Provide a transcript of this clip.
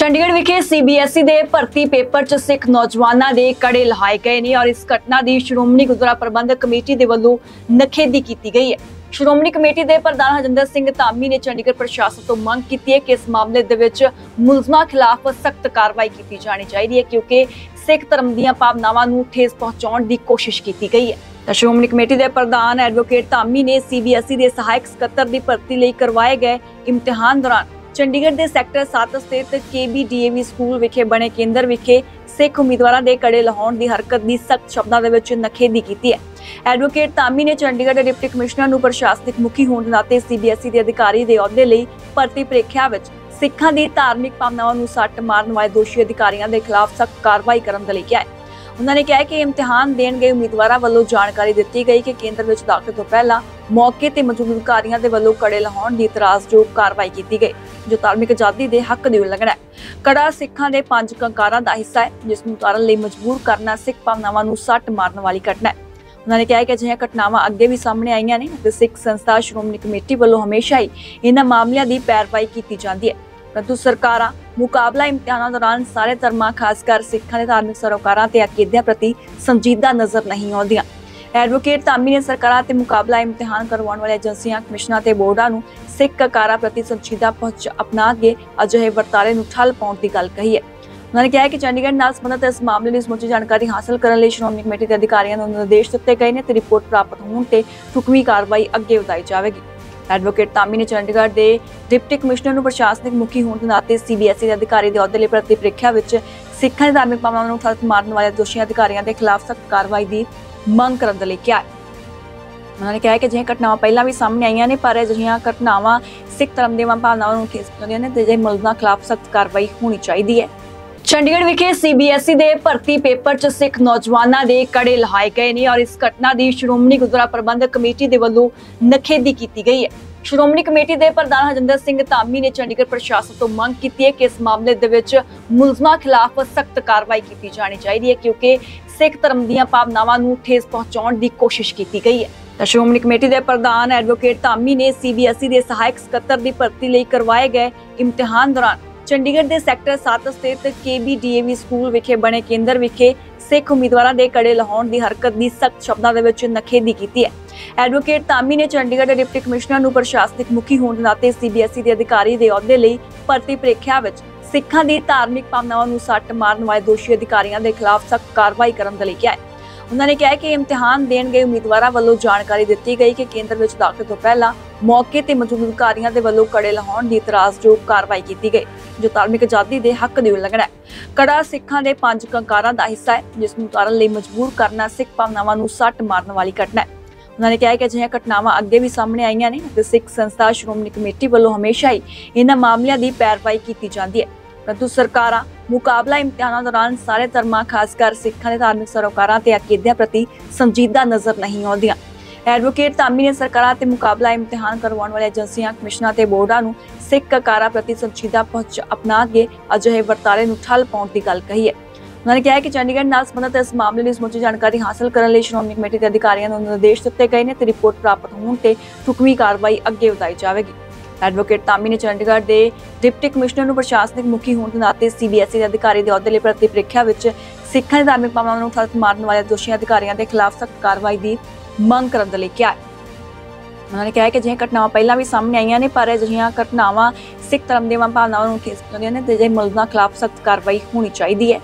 ਚੰਡੀਗੜ੍ਹ ਵਿਖੇ ਸੀਬੀਐਸਈ ਦੇ ਭਰਤੀ ਪੇਪਰ 'ਚ ਸਿੱਖ ਨੌਜਵਾਨਾਂ ਦੇ ਕੜੇ ਲਹਾਏ ਗਏ ਨੇ ਔਰ ਇਸ ਘਟਨਾ ਦੀ ਸ਼੍ਰੋਮਣੀ ਗੁਰਦੁਆਰਾ ਪ੍ਰਬੰਧਕ ਕਮੇਟੀ ਦੇ ਵੱਲੋਂ ਨਖੇਦੀ ਕੀਤੀ ਗਈ ਹੈ। ਸ਼੍ਰੋਮਣੀ ਕਮੇਟੀ ਦੇ ਪ੍ਰਧਾਨ ਹਰਜਿੰਦਰ ਸਿੰਘ ਧਾਮੀ ਨੇ ਚੰਡੀਗੜ੍ਹ ਪ੍ਰਸ਼ਾਸਨ ਤੋਂ ਮੰਗ ਕੀਤੀ ਹੈ ਕਿ ਇਸ ਮਾਮਲੇ ਦੇ ਵਿੱਚ ਮੁਲਜ਼ਮਾਂ ਖਿਲਾਫ ਸਖਤ ਕਾਰਵਾਈ ਕੀਤੀ ਜਾਣੀ ਚਾਹੀਦੀ ਹੈ ਕਿਉਂਕਿ ਸਿੱਖ ਧਰਮ ਦੀਆਂ ਭਾਵਨਾਵਾਂ ਨੂੰ ਠੇਸ ਪਹੁੰਚਾਉਣ ਦੀ ਕੋਸ਼ਿਸ਼ ਕੀਤੀ ਗਈ ਹੈ। ਤਾਂ ਸ਼੍ਰੋਮਣੀ ਕਮੇਟੀ ਦੇ ਪ੍ਰਧਾਨ ਐਡਵੋਕੇਟ ਧਾਮੀ ਨੇ ਸੀਬੀਐਸਈ ਦੇ ਸਹਾਇਕ ਸਕੱਤਰ ਦੀ ਭਰਤੀ ਲਈ ਕਰਵਾਏ ਗਏ ਇਮਤਿਹਾਨ ਦੌਰਾਨ ਚੰਡੀਗੜ੍ਹ ਦੇ ਸੈਕਟਰ 7 ਸਥਿਤ ਕੇਬੀਡੀਏਵੀ ਸਕੂਲ ਵਿਖੇ ਬਣੇ ਕੇਂਦਰ ਵਿਖੇ ਸਿੱਖ ਉਮੀਦਵਾਰਾਂ ਦੇ ਕੜੇ ਲਾਉਣ ਦੀ ਹਰਕਤ ਦੀ ਸਖਤ ਸ਼ਬਦਾਂ ਦੇ ਵਿੱਚ ਨਖੇਦੀ ਕੀਤੀ ਹੈ। ਐਡਵੋਕੇਟ ਤਾਮੀ ਨੇ ਚੰਡੀਗੜ੍ਹ ਦੇ ਡਿਪਟੀ ਕਮਿਸ਼ਨਰ ਨੂੰ ਪ੍ਰਸ਼ਾਸਨਿਕ ਮੁਖੀ ਹੋਣ ਦੇ ਨਾਤੇ ਸੀਬੀਐਸਈ ਦੇ ਅਧਿਕਾਰੀ ਦੇ ਅਹੁਦੇ ਲਈ ਭਰਤੀ ਪ੍ਰੀਖਿਆ ਵਿੱਚ ਸਿੱਖਾਂ ਦੀ ਧਾਰਮਿਕ ਭਾਵਨਾਵਾਂ ਨੂੰ ਸੱਟ ਮਾਰਨ ਵਾਲੇ ਦੋਸ਼ੀ ਅਧਿਕਾਰੀਆਂ ਦੇ ਖਿਲਾਫ ਸਖਤ ਕਾਰਵਾਈ ਕਰਨ ਦੇ ਲਈ ਕਿਹਾ ਹੈ। ਉਹਨਾਂ ਨੇ ਕਿਹਾ ਕਿ ਇਮਤਿਹਾਨ ਦੇਣ ਗਏ ਉਮੀਦਵਾਰਾਂ ਵੱਲੋਂ ਜਾਣਕਾਰੀ ਦਿੱਤੀ ਗਈ ਕਿ ਕੇਂਦਰ ਵਿੱਚ ਦਾਖਲ ਤੋਂ ਪਹਿਲਾਂ ਮੌਕੇ ਤੇ ਮੌਜੂਦ ਅਧਿਕਾਰੀਆਂ ਦੇ ਵੱਲੋਂ ਕੜੇ ਲਾਉਣ ਦੀ ਇਤਰਾਜ਼ਯੋਗ ਕਾਰਵਾਈ ਕੀਤੀ ਗਈ। ਜੋ ਧਾਰਮਿਕ ਆਜ਼ਾਦੀ ਦੇ ਹੱਕ ਦੀ ਉਲੰਘਣਾ ਹੈ। ਕੜਾ ਸਿੱਖਾਂ ਦੇ ਪੰਜ ਕੰਕਾਰਾਂ ਦਾ ਹਿੱਸਾ ਹੈ, ਜਿਸ ਨੂੰ ਉਤਾਰਨ ਲਈ ਮਜਬੂਰ ਕਰਨਾ ਸਿੱਖ ਭਾਵਨਾਵਾਂ ਨੂੰ ਸੱਟ ਮਾਰਨ ਵਾਲੀ ਘਟਨਾ ਹੈ। ਉਹਨਾਂ ਨੇ ਕਿਹਾ ਕਿ ਅਜਿਹੀਆਂ ਘਟਨਾਵਾਂ ਅੱਗੇ ਵੀ ਸਾਹਮਣੇ ਆਈਆਂ ਨੇ ਤੇ ਸਿੱਖ ਸੰਸਥਾ, ਸ਼੍ਰੋਮਣੀ ਕਮੇਟੀ ਵੱਲੋਂ ਹਮੇਸ਼ਾ ਹੀ ਇਹਨਾਂ ਮਾਮਲਿਆਂ ਦੀ ਪੈਰਵਾਈ ਕੀਤੀ ਜਾਂਦੀ ਹੈ। ਪਰੰਤੂ ਸਰਕਾਰਾਂ ਮੁਕਾਬਲਾ ਇਮਤਿਹਾਨਾਂ ਦੌਰਾਨ ਸਾਰੇ ਧਰਮਾਂ, ਖਾਸ ਕਰ ਸਿੱਖਾਂ ਦੇ ਧਾਰਮਿਕ ਸਰੋਕਾਰਾਂ ਤੇ ਅਕੀਦਿਆਂ ਪ੍ਰਤੀ ਸੰਜੀਦਾ ਨਜ਼ਰ ਨਹੀਂ ਆਉਂਦੀਆਂ। ਐਡਵੋਕੇਟ ਧਾਮੀ ਨੇ ਸਰਕਾਰਾਂ ਤੇ ਮੁਕਾਬਲਾ ਇਮਤਿਹਾਨ ਕਰਵਾਉਣ ਵਾਲੇ ਏਜੰਸੀਆਂ, ਕਮਿਸ਼ਨਾਂ ਤੇ ਬੋਰਡਾਂ ਨੂੰ ਸਿੱਖ ਕਕਾਰਾਂ ਪ੍ਰਤੀ ਸੰਜੀਦਾ ਪਹੁੰਚ ਅਪਣਾ ਕੇ ਅਜਿਹੇ ਵਰਤਾਰੇ ਨੂੰ ਠੱਲ ਪਾਉਣ ਦੀ ਗੱਲ ਕਹੀ ਹੈ। ਉਹਨਾਂ ਨੇ ਕਿਹਾ ਕਿ ਚੰਡੀਗੜ੍ਹ ਨਾਲ ਸੰਬੰਧਿਤ ਇਸ ਮਾਮਲੇ ਦੀ ਸਮੁੱਚੀ ਜਾਣਕਾਰੀ ਹਾਸਲ ਕਰਨ ਲਈ ਸ਼੍ਰੋਮਣੀ ਕਮੇਟੀ ਦੇ ਅਧਿਕਾਰੀਆਂ ਨੂੰ ਨਿਰਦੇਸ਼ ਦਿੱਤੇ ਗਏ ਨੇ ਤੇ ਰਿਪੋਰਟ ਪ੍ਰਾਪਤ ਹੋਣ ਤੇ ਠੁਕਵੀਂ ਕਾਰਵਾਈ ਅੱਗੇ ਵਧਾਈ ਜਾਵੇਗੀ। ਐਡਵੋਕੇਟ ਤਾਮੀ ਨੇ ਚੰਡੀਗੜ੍ਹ ਦੇ ਡਿਪਟੀ ਕਮਿਸ਼ਨਰ ਨੂੰ ਪ੍ਰਸ਼ਾਸਨਿਕ ਮੁਖੀ ਹੋਣ ਦੇ ਨਾਤੇ ਸੀਬੀਐਸਈ ਦੇ ਅਧਿਕਾਰੀ ਦੇ ਅਹੁਦੇ ਲਈ ਪ੍ਰਤੀ ਪ੍ਰੀਖਿਆ ਵਿੱਚ ਸਿੱਖਾਂ ਦੇ ਧਾਰਮਿਕ ਭਾਵਨਾਵਾਂ ਨੂੰ ਠੱਲ ਮਾਰਨ ਵਾਲੇ ਦੋਸ਼ੀ ਅਧਿਕਾਰੀਆਂ ਦੇ ਖਿਲਾਫ ਸਖਤ ਕਾਰਵਾਈ ਦੀ ਮੰਗ ਕਰਨ ਦੇ ਲਈ ਕਿਹਾ ਹੈ। ਉਹਨਾਂ ਨੇ ਕਿਹਾ ਕਿ ਅਜਿਹੀਆਂ ਘਟਨਾਵਾਂ ਪਹਿਲਾਂ ਵੀ ਸਾਹਮਣੇ ਆਈਆਂ ਨੇ, ਪਰ ਅਜਿਹੀਆਂ ਘਟਨਾਵਾਂ ਸਿੱਖ ਧਰਮ ਦੀਆਂ ਭਾਵਨਾਵਾਂ ਨੂੰ ਠੇਸ ਪਹੁੰਚਾਉਂਦੀਆਂ ਨੇ ਤੇ ਜੇ ਮੁਲਜ਼ਮਾਂ ਖਿਲਾਫ ਸਖਤ ਕਾਰਵਾਈ ਹੋਣੀ ਚਾਹੀਦੀ ਹੈ। ਚੰਡੀਗੜ੍ਹ ਵਿਖੇ ਸੀਬੀਐਸਈ ਦੇ ਭਰਤੀ ਪੇਪਰ 'ਚ ਸਿੱਖ ਨੌਜਵਾਨਾਂ ਦੇ ਕੜੇ ਲਹਾਏ ਗਏ ਨੇ ਔਰ ਇਸ ਘਟਨਾ ਦੀ ਸ਼੍ਰੋਮਣੀ ਗੁਰਦੁਆਰਾ ਪ੍ਰਬੰਧਕ ਕਮੇਟੀ ਦੇ ਵੱਲੋਂ ਨਖੇਦੀ ਕੀਤੀ ਗਈ ਹੈ। ਸ਼੍ਰੋਮਣੀ ਕਮੇਟੀ ਦੇ ਪ੍ਰਧਾਨ ਹਰਜਿੰਦਰ ਸਿੰਘ ਧਾਮੀ ਨੇ ਚੰਡੀਗੜ੍ਹ ਪ੍ਰਸ਼ਾਸਨ ਤੋਂ ਮੰਗ ਕੀਤੀ ਹੈ ਕਿ ਇਸ ਮਾਮਲੇ ਦੇ ਵਿੱਚ ਮੁਲਜ਼ਮਾਂ ਖਿਲਾਫ ਸਖਤ ਕਾਰਵਾਈ ਕੀਤੀ ਜਾਣੀ ਚਾਹੀਦੀ ਹੈ, ਕਿਉਂਕਿ ਸਿੱਖ ਧਰਮ ਦੀਆਂ ਭਾਵਨਾਵਾਂ ਨੂੰ ਠੇਸ ਪਹੁੰਚਾਉਣ ਦੀ ਕੋਸ਼ਿਸ਼ ਕੀਤੀ ਗਈ ਹੈ। ਤਾਂ ਸ਼੍ਰੋਮਣੀ ਕਮੇਟੀ ਦੇ ਪ੍ਰਧਾਨ ਐਡਵੋਕੇਟ ਧਾਮੀ ਨੇ ਸੀਬੀਐਸਈ ਦੇ ਸਹਾਇਕ ਸਕੱਤਰ ਦੀ ਭਰਤੀ ਲਈ ਕਰਵਾਏ ਗਏ ਇਮਤਿਹਾਨ ਦੌਰਾਨ ਚੰਡੀਗੜ੍ਹ ਦੇ ਸੈਕਟਰ 7 ਸਥਿਤ ਕੇਬੀਡੀਏਵੀ ਸਕੂਲ ਵਿਖੇ ਬਣੇ ਕੇਂਦਰ ਵਿਖੇ ਸਿੱਖ ਉਮੀਦਵਾਰਾਂ ਦੇ ਕੜੇ ਲਾਉਣ ਦੀ ਹਰਕਤ ਦੀ ਸਖਤ ਸ਼ਬਦਾਂ ਦੇ ਵਿੱਚ ਨਖੇਦੀ ਕੀਤੀ ਹੈ। ਐਡਵੋਕੇਟ ਤਾਮੀ ਨੇ ਚੰਡੀਗੜ੍ਹ ਦੇ ਡਿਪਟੀ ਕਮਿਸ਼ਨਰ ਨੂੰ ਪ੍ਰਸ਼ਾਸਨਿਕ ਮੁਖੀ ਹੋਣ ਦੇ ਨਾਤੇ ਸੀਬੀਐਸਈ ਦੇ ਅਧਿਕਾਰੀ ਦੇ ਅਹੁਦੇ ਲਈ ਭਰਤੀ ਪ੍ਰੀਖਿਆ ਵਿੱਚ ਸਿੱਖਾਂ ਦੀ ਧਾਰਮਿਕ ਭਾਵਨਾਵਾਂ ਨੂੰ ਸੱਟ ਮਾਰਨ ਵਾਲੇ ਦੋਸ਼ੀ ਅਧਿਕਾਰੀਆਂ ਦੇ ਖਿਲਾਫ ਸਖਤ ਕਾਰਵਾਈ ਕਰਨ ਦੇ ਲਈ ਕਿਹਾ ਹੈ। ਉਹਨਾਂ ਨੇ ਕਿਹਾ ਕਿ ਇਮਤਿਹਾਨ ਦੇਣ ਗਏ ਉਮੀਦਵਾਰਾਂ ਵੱਲੋਂ ਜਾਣਕਾਰੀ ਦਿੱਤੀ ਗਈ ਕਿ ਕੇਂਦਰ ਵਿੱਚ ਦਾਖਲ ਤੋਂ ਪਹਿਲਾਂ ਮੌਕੇ ਤੇ ਮੌਜੂਦ ਅਧਿਕਾਰੀਆਂ ਦੇ ਵੱਲੋਂ ਕੜੇ ਲਾਉਣ ਦੀ ਇਤਰਾਜ਼ਯੋਗ ਕਾਰਵਾਈ ਕੀਤੀ ਗਈ, ਜੋ ਧਾਰਮਿਕ ਆਜ਼ਾਦੀ ਦੇ ਹੱਕ ਦੀ ਉਲੰਘਣਾ ਹੈ। ਕੜਾ ਸਿੱਖਾਂ ਦੇ ਪੰਜ ਕੰਕਾਰਾਂ ਦਾ ਹਿੱਸਾ ਹੈ, ਜਿਸ ਨੂੰ ਉਤਾਰਨ ਲਈ ਮਜਬੂਰ ਕਰਨਾ ਸਿੱਖ ਭਾਵਨਾਵਾਂ ਨੂੰ ਸੱਟ ਮਾਰਨ ਵਾਲੀ ਘਟਨਾ ਹੈ। ਉਹਨਾਂ ਨੇ ਕਿਹਾ ਕਿ ਅਜਿਹੀਆਂ ਘਟਨਾਵਾਂ ਅੱਗੇ ਵੀ ਸਾਹਮਣੇ ਆਈਆਂ ਨੇ ਤੇ ਸਿੱਖ ਸੰਸਥਾ, ਸ਼੍ਰੋਮਣੀ ਕਮੇਟੀ ਵੱਲੋਂ ਹਮੇਸ਼ਾ ਹੀ ਇਹਨਾਂ ਮਾਮਲਿਆਂ ਦੀ ਪੈਰਵਾਈ ਕੀਤੀ ਜਾਂਦੀ ਹੈ। ਪਰੰਤੂ ਸਰਕਾਰਾਂ ਮੁਕਾਬਲਾ ਇਮਤਿਹਾਨਾਂ ਦੌਰਾਨ ਸਾਰੇ ਧਰਮਾਂ, ਖਾਸ ਕਰ ਸਿੱਖਾਂ ਦੇ ਧਾਰਮਿਕ ਸਰੋਕਾਰਾਂ ਤੇ ਅਕੀਦਿਆਂ ਪ੍ਰਤੀ ਸੰਜੀਦਾ ਨਜ਼ਰ ਨਹੀਂ ਆਉਂਦੀਆਂ। ਐਡਵੋਕੇਟ ਤਾਮੀ ਨੇ ਸਰਕਾਰਾਂ ਤੇ ਮੁਕਾਬਲਾ ਇਮਤਿਹਾਨ ਕਰਵਾਉਣ ਵਾਲੇ ਏਜੰਸੀਆਂ, ਕਮਿਸ਼ਨਾਂ ਤੇ ਬੋਰਡਾਂ ਨੂੰ ਸਿੱਖ ਕਕਾਰਾਂ ਪ੍ਰਤੀ ਸੰਜੀਦਾ ਪਹੁੰਚ ਅਪਣਾ ਕੇ ਅਜਿਹੇ ਵਰਤਾਰੇ ਨੂੰ ਠੱਲ ਪਾਉਣ ਦੀ ਗੱਲ ਕਹੀ ਹੈ। ਉਹਨਾਂ ਨੇ ਕਿਹਾ ਕਿ ਚੰਡੀਗੜ੍ਹ ਨਾਲ ਸੰਬੰਧਿਤ ਇਸ ਮਾਮਲੇ ਲਈ ਸਮੁੱਚੀ ਜਾਣਕਾਰੀ ਹਾਸਲ ਕਰਨ ਲਈ ਸ਼੍ਰੋਮਣੀ ਕਮੇਟੀ ਦੇ ਅਧਿਕਾਰੀਆਂ ਨੂੰ ਨਿਰਦੇਸ਼ ਦਿੱਤੇ ਗਏ ਨੇ ਤੇ ਰਿਪੋਰਟ ਪ੍ਰਾਪਤ ਹੋਣ ਤੇ ਠੁਕਵੀਂ ਕਾਰਵਾਈ ਅੱਗੇ ਵਧਾਈ ਜਾਵੇਗੀ। ਐਡਵੋਕੇਟ ਤਾਮੀ ਨੇ ਚੰਡੀਗੜ੍ਹ ਦੇ ਡਿਪਟੀ ਕਮਿਸ਼ਨਰ ਨੂੰ ਪ੍ਰਸ਼ਾਸਨਿਕ ਮੁਖੀ ਹੋਣ ਦੇ ਨਾਤੇ ਸੀਬੀਐਸਈ ਦੇ ਅਧਿਕਾਰੀ ਦੇ ਅਹੁਦੇ ਲਈ ਭਰਤੀ ਪ੍ਰੀਖਿਆ ਵਿੱਚ ਸਿੱਖਾਂ ਦੇ ਧਾਰਮਿਕ ਭਾਵਨਾਵਾਂ ਨੂੰ ਠੱਲ ਮਾਰਨ ਵਾਲੇ ਦੋਸ਼ੀ ਅਧਿਕਾਰੀਆਂ ਦੇ ਖਿਲਾਫ ਸਖਤ ਕਾਰਵਾਈ ਦੀ ਮੰਗ ਕਰਨ ਦੇ ਲਈ ਕਿਹਾ ਉਹਨਾਂ ਨੇ ਕਿਹਾ ਕਿ ਅਜਿਹੀਆਂ ਘਟਨਾਵਾਂ ਪਹਿਲਾਂ ਵੀ ਸਾਹਮਣੇ ਆਈਆਂ ਨੇ, ਪਰ ਅਜਿਹੀਆਂ ਘਟਨਾਵਾਂ ਸਿੱਖ ਧਰਮ ਦੀਆਂ ਭਾਵਨਾਵਾਂ ਨੂੰ ਠੇਸ ਪਹੁੰਚਾਉਂਦੀਆਂ ਨੇ ਤੇ ਜੇ ਮੁਲਜ਼ਮਾਂ ਖਿਲਾਫ ਸਖਤ ਕਾਰਵਾਈ ਹੋਣੀ ਚਾਹੀਦੀ ਹੈ।